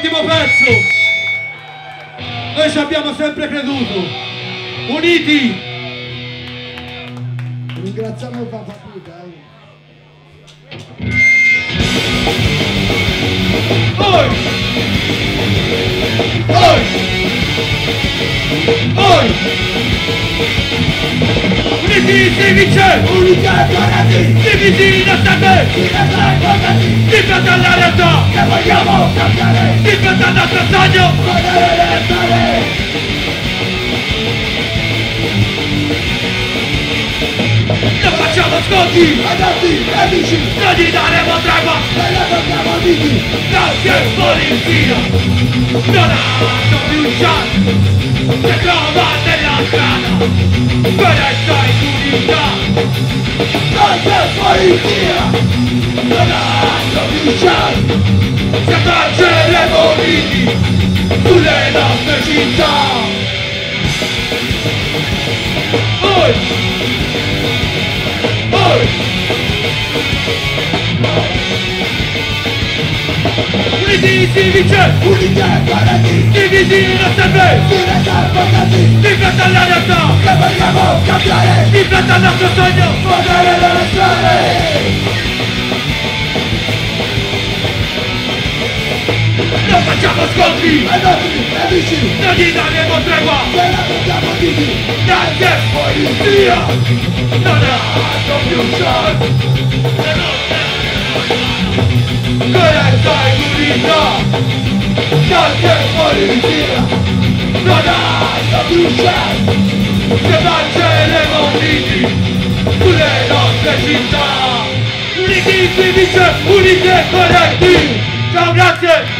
pezzo! Noi ci abbiamo sempre creduto! Uniti! Ringraziamo Papa Puta. Oi! Oi! Oi! Uniti si vince! Unica guardati, Divisi nonostante! ti restrai guardati, Difesa la realtà! che vogliamo cambiare, Difesa il nostro sogno! potere restare. Non facciamo sconti! Adatti, amici, Non gli daremo tregua! e la dobbiamo uniti, Grazie polizia! Non hanno più chance! Se trova nella strada! Berechtaj kurika Dajcie swoich kija To nasz robił czas Zatańczę rewolini Które! Oj! Oj! Divisi, civice, hooligan, paradis Divisi, rassemblé, sous la table, fantasy Vive la la la la Non. Coraza y grito Canción policía No nas obruszaj Nie walczę lemonini Którego przeczyta Ulicy cywilne, ulice korekty Tam rację